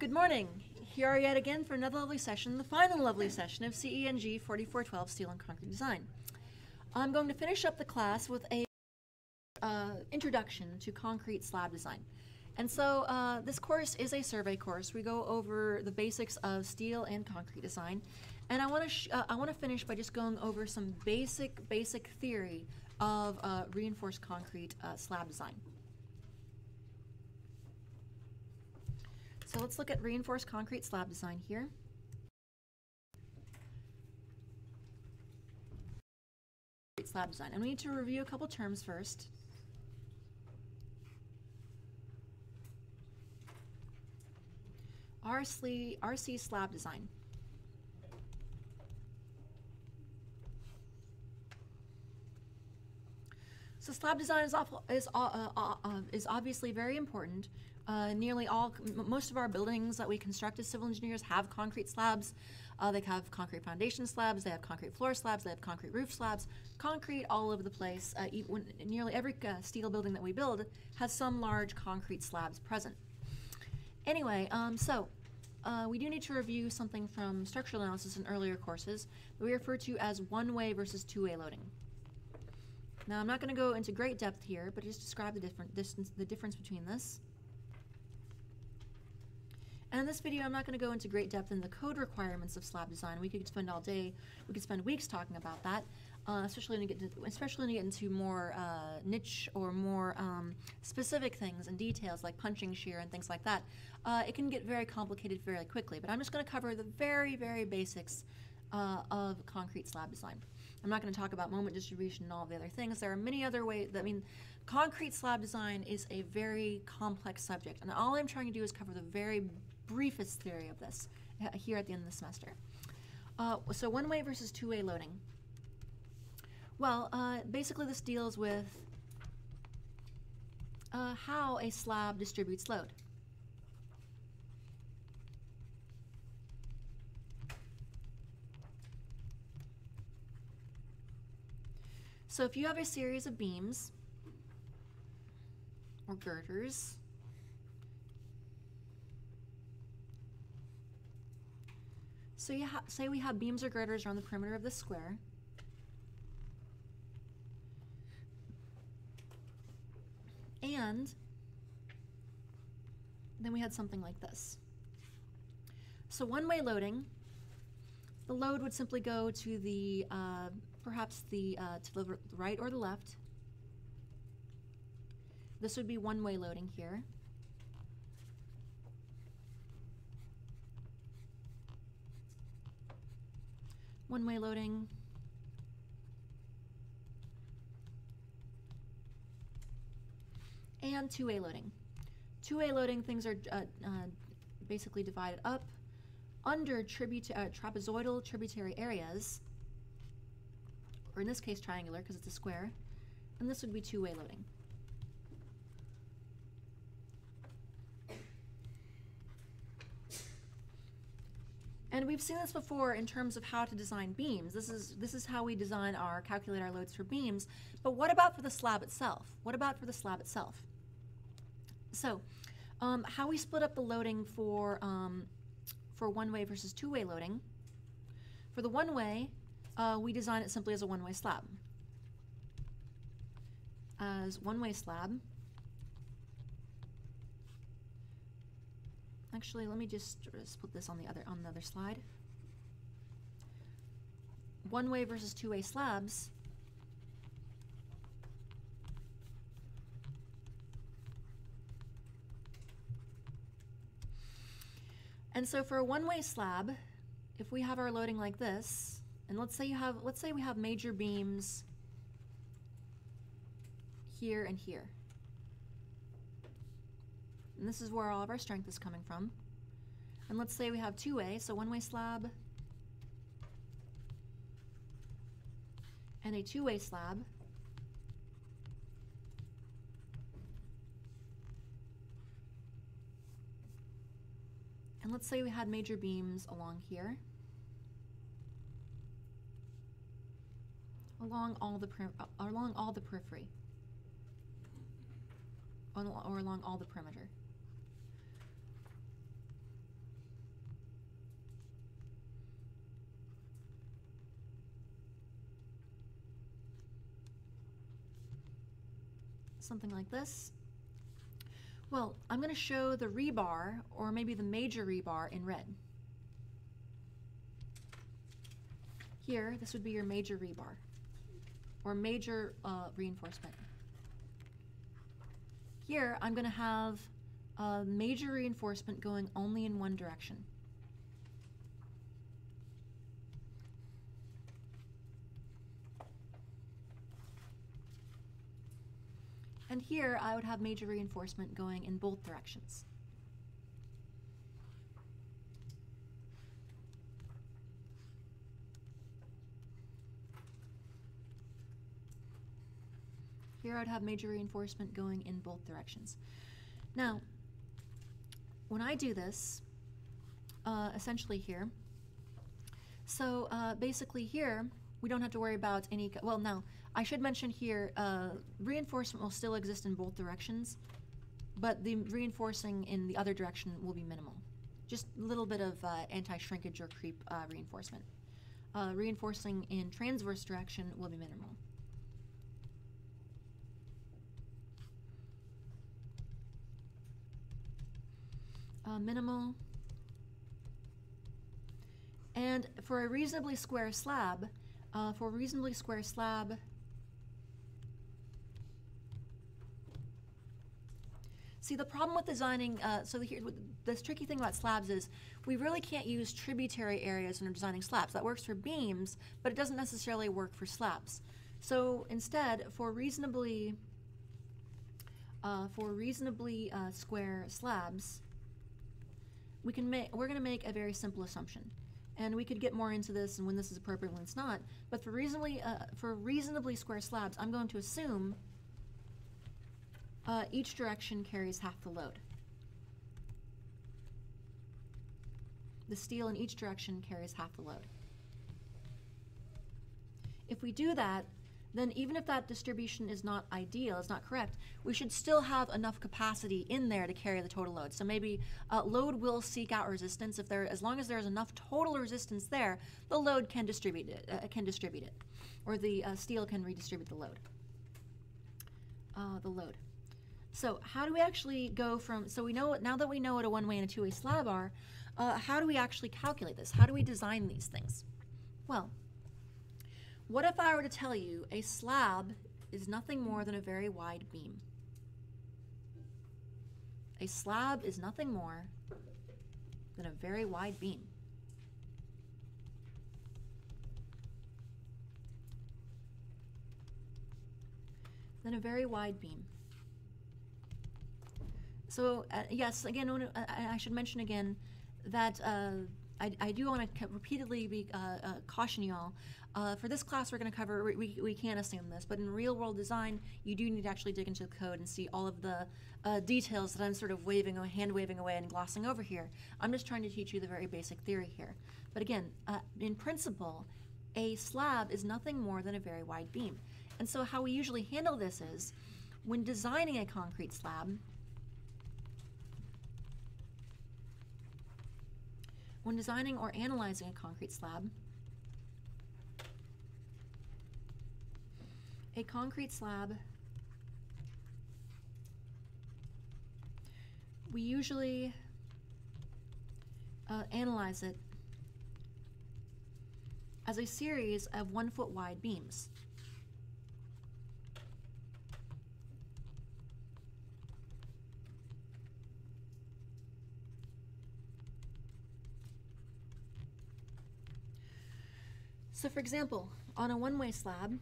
Good morning. Here are yet again for another lovely session, the final lovely session of CENG 4412 Steel and Concrete Design. I'm going to finish up the class with a uh, introduction to concrete slab design. And so uh, this course is a survey course. We go over the basics of steel and concrete design. And I want to uh, I want to finish by just going over some basic basic theory of uh, reinforced concrete uh, slab design. So let's look at reinforced concrete slab design here. Slab design. And we need to review a couple terms first. RC, RC slab design. So slab design is, awful, is, uh, uh, uh, is obviously very important. Uh, nearly all, most of our buildings that we construct as civil engineers have concrete slabs. Uh, they have concrete foundation slabs, they have concrete floor slabs, they have concrete roof slabs, concrete all over the place. Even, nearly every steel building that we build has some large concrete slabs present. Anyway, um, so uh, we do need to review something from structural analysis in earlier courses that we refer to as one-way versus two-way loading. Now, I'm not going to go into great depth here, but just describe the different distance, the difference between this. And in this video, I'm not going to go into great depth in the code requirements of slab design. We could spend all day, we could spend weeks talking about that, uh, especially when you get to, especially when you get into more uh, niche or more um, specific things and details like punching shear and things like that. Uh, it can get very complicated very quickly. But I'm just going to cover the very, very basics uh, of concrete slab design. I'm not going to talk about moment distribution and all the other things. There are many other ways. I mean, concrete slab design is a very complex subject, and all I'm trying to do is cover the very briefest theory of this uh, here at the end of the semester. Uh, so one-way versus two-way loading. Well, uh, basically this deals with uh, how a slab distributes load. So if you have a series of beams or girders, so you say we have beams or girders around the perimeter of the square, and then we had something like this. So one-way loading, the load would simply go to the uh, perhaps the uh, to the right or the left. This would be one-way loading here. One-way loading. And two-way loading. Two-way loading, things are uh, uh, basically divided up under tribute uh, trapezoidal tributary areas or in this case triangular because it's a square, and this would be two-way loading. And we've seen this before in terms of how to design beams. This is, this is how we design our, calculate our loads for beams. But what about for the slab itself? What about for the slab itself? So, um, how we split up the loading for, um, for one-way versus two-way loading. For the one-way, uh, we design it simply as a one-way slab. As one-way slab. Actually, let me just put this on the other on the other slide. One-way versus two-way slabs. And so for a one-way slab, if we have our loading like this, and let's say you have, let's say we have major beams here and here. And this is where all of our strength is coming from. And let's say we have two-way, so one-way slab and a two-way slab. And let's say we had major beams along here. along all the uh, along all the periphery or along all the perimeter. Something like this. Well, I'm going to show the rebar, or maybe the major rebar, in red. Here, this would be your major rebar, or major uh, reinforcement. Here, I'm going to have a major reinforcement going only in one direction. And here I would have major reinforcement going in both directions. Here I'd have major reinforcement going in both directions. Now, when I do this, uh, essentially here, so uh, basically here, we don't have to worry about any, well now, I should mention here, uh, reinforcement will still exist in both directions, but the reinforcing in the other direction will be minimal. Just a little bit of uh, anti-shrinkage or creep uh, reinforcement. Uh, reinforcing in transverse direction will be minimal. Uh, minimal. And for a reasonably square slab, uh, for reasonably square slab, See, the problem with designing, uh, so here, this tricky thing about slabs is we really can't use tributary areas when we're designing slabs. That works for beams, but it doesn't necessarily work for slabs. So instead, for reasonably, uh, for reasonably uh, square slabs, we can make, we're going to make a very simple assumption. And we could get more into this and when this is appropriate, when it's not. But for reasonably, uh, for reasonably square slabs, I'm going to assume uh, each direction carries half the load. The steel in each direction carries half the load. If we do that, then even if that distribution is not ideal, is not correct, we should still have enough capacity in there to carry the total load. So maybe uh, load will seek out resistance if there, as long as there's enough total resistance there, the load can distribute it, uh, can distribute it, or the uh, steel can redistribute the load. Uh, the load. So how do we actually go from, so we know, now that we know what a one-way and a two-way slab are, uh, how do we actually calculate this? How do we design these things? Well, what if I were to tell you a slab is nothing more than a very wide beam? A slab is nothing more than a very wide beam. Than a very wide beam. So uh, yes, again, I, should mention again that uh, I, I, do want to repeatedly be, uh, uh, caution y'all. Uh, for this class, we're going to cover, we, we can assume this, but in real world design, you do need to actually dig into the code and see all of the uh, details that I'm sort of waving, hand waving away and glossing over here. I'm just trying to teach you the very basic theory here. But again, in principle, a slab is nothing more than a very wide beam. And so how we usually handle this is, when designing a concrete slab, When designing or analyzing a concrete slab, a concrete slab, we usually uh, analyze it as a series of one foot wide beams. So for example, on a one-way slab,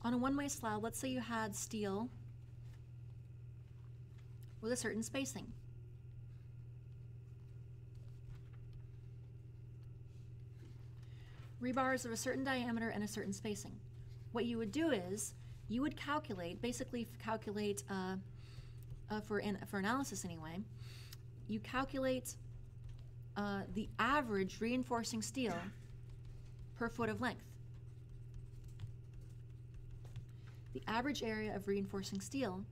on a one-way slab, let's say you had steel with a certain spacing. Rebars of a certain diameter and a certain spacing. What you would do is, you would calculate, basically calculate uh, uh, for, for analysis anyway, you calculate uh, the average reinforcing steel per foot of length. The average area of reinforcing steel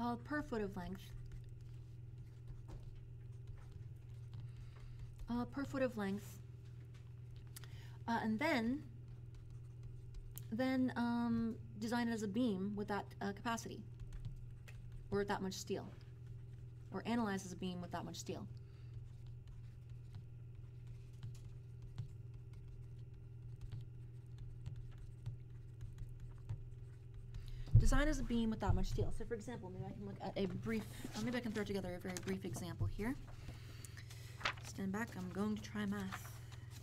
uh, per foot of length. Uh, per foot of length. Uh, and then, then um, design it as a beam with that uh, capacity, or that much steel, or analyze as a beam with that much steel. Design as a beam with that much steel. So for example, maybe I can look at a brief, uh, maybe I can throw together a very brief example here. Stand back, I'm going to try math.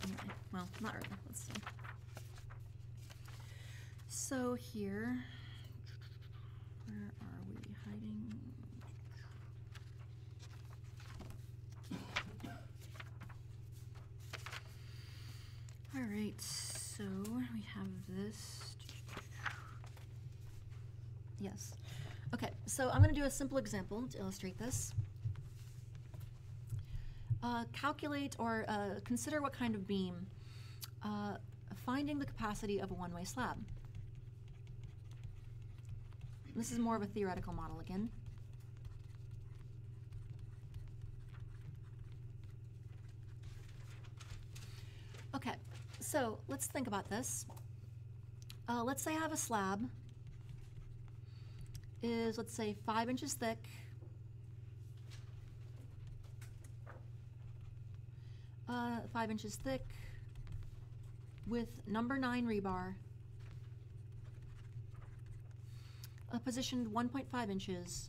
Anyway, well, not really, let's see. So here, where are we hiding? All right, so we have this. Yes. Okay, so I'm going to do a simple example to illustrate this. Uh, calculate or uh, consider what kind of beam uh, finding the capacity of a one-way slab. This is more of a theoretical model again. Okay, so let's think about this. Uh, let's say I have a slab is, let's say, five inches thick. Uh, five inches thick with number nine rebar, uh, positioned 1.5 inches.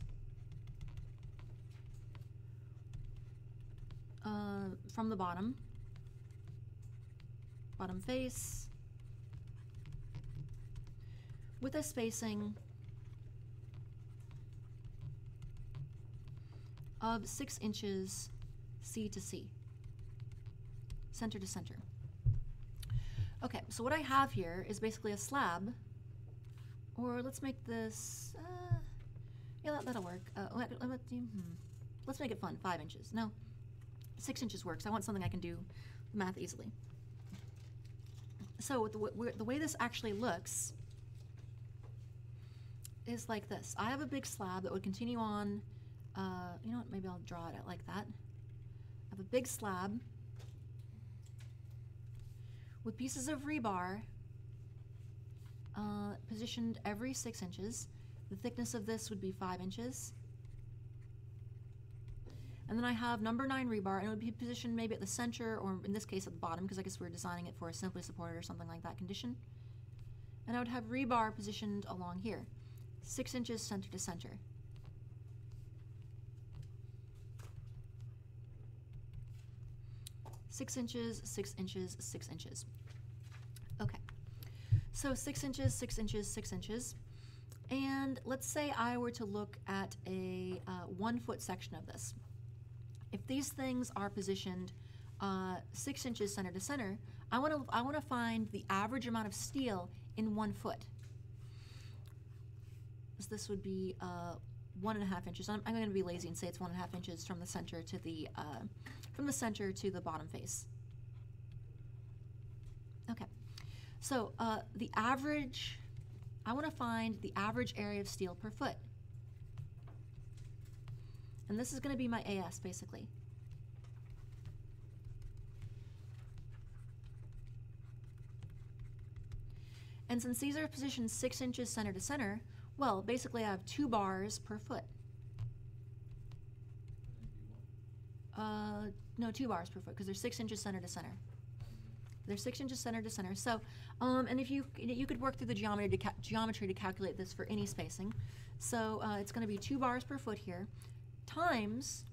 Uh, from the bottom, bottom face, with a spacing of six inches C to C, center to center. Okay, so what I have here is basically a slab, or let's make this, uh, yeah, that, that'll work. Uh, let, let, let, hmm. Let's make it fun, five inches. No, six inches works. I want something I can do math easily. So the, the way this actually looks is like this. I have a big slab that would continue on uh, you know what, maybe I'll draw it like that. I have a big slab with pieces of rebar uh, positioned every six inches. The thickness of this would be five inches. And then I have number nine rebar, and it would be positioned maybe at the center, or in this case at the bottom, because I guess we're designing it for a simply supported or something like that condition. And I would have rebar positioned along here, six inches center to center. six inches, six inches, six inches. So six inches, six inches, six inches. And let's say I were to look at a uh, one foot section of this. If these things are positioned uh, six inches center to center, I want to I want to find the average amount of steel in one foot. So this would be uh, one and a half inches. I'm, I'm going to be lazy and say it's one and a half inches from the center to the uh, from the center to the bottom face. Okay, so uh, the average, I want to find the average area of steel per foot. And this is going to be my AS basically. And since these are positioned six inches center to center, well, basically I have two bars per foot. Uh, no, two bars per foot because they're six inches center to center. They're six inches center to center. So, um, and if you you could work through the geometry to geometry to calculate this for any spacing. So uh, it's going to be two bars per foot here, times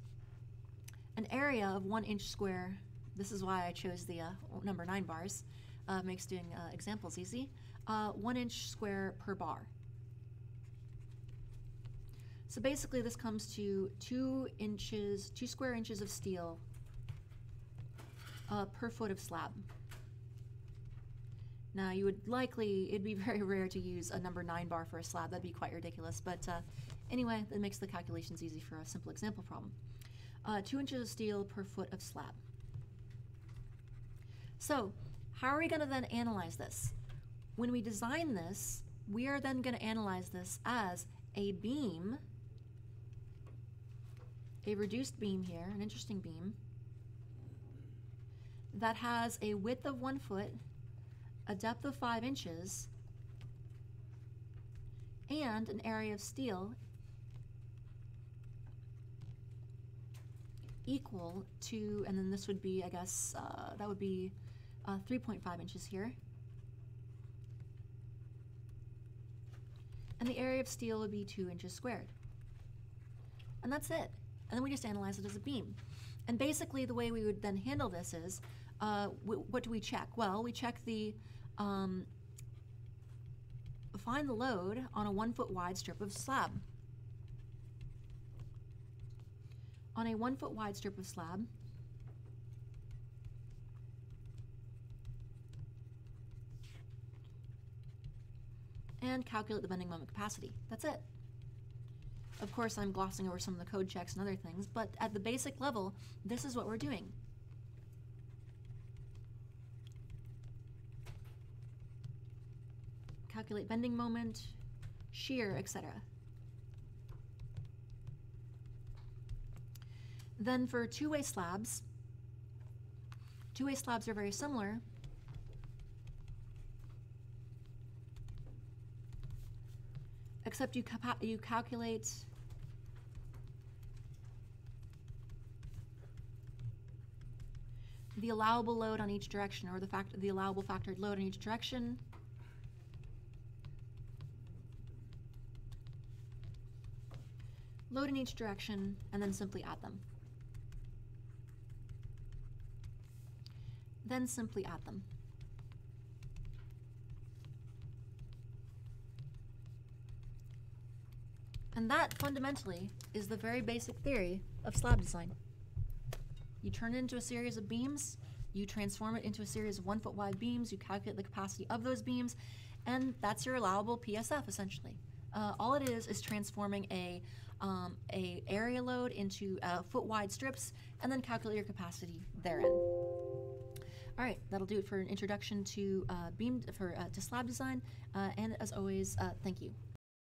an area of one inch square. This is why I chose the uh, number nine bars. Uh, makes doing uh, examples easy. Uh, one inch square per bar. So basically this comes to two inches, two square inches of steel uh, per foot of slab. Now you would likely, it'd be very rare to use a number nine bar for a slab, that'd be quite ridiculous, but uh, anyway, it makes the calculations easy for a simple example problem. Uh, two inches of steel per foot of slab. So, how are we gonna then analyze this? When we design this, we are then gonna analyze this as a beam a reduced beam here, an interesting beam, that has a width of one foot, a depth of five inches, and an area of steel equal to, and then this would be, I guess, uh, that would be uh, 3.5 inches here. And the area of steel would be 2 inches squared. And that's it. And then we just analyze it as a beam. And basically, the way we would then handle this is uh, what do we check? Well, we check the um, find the load on a one foot wide strip of slab. On a one foot wide strip of slab, and calculate the bending moment capacity. That's it. Of course, I'm glossing over some of the code checks and other things, but at the basic level, this is what we're doing. Calculate bending moment, shear, etc. Then for two-way slabs, two-way slabs are very similar. Except you, you calculate the allowable load on each direction, or the fact the allowable factored load in each direction. Load in each direction, and then simply add them. Then simply add them. And that fundamentally is the very basic theory of slab design. You turn it into a series of beams, you transform it into a series of one foot wide beams, you calculate the capacity of those beams, and that's your allowable PSF essentially. Uh, all it is is transforming a, um, a area load into uh, foot wide strips and then calculate your capacity therein. All right, that'll do it for an introduction to uh, beam for uh, to slab design. Uh, and as always, uh, thank you.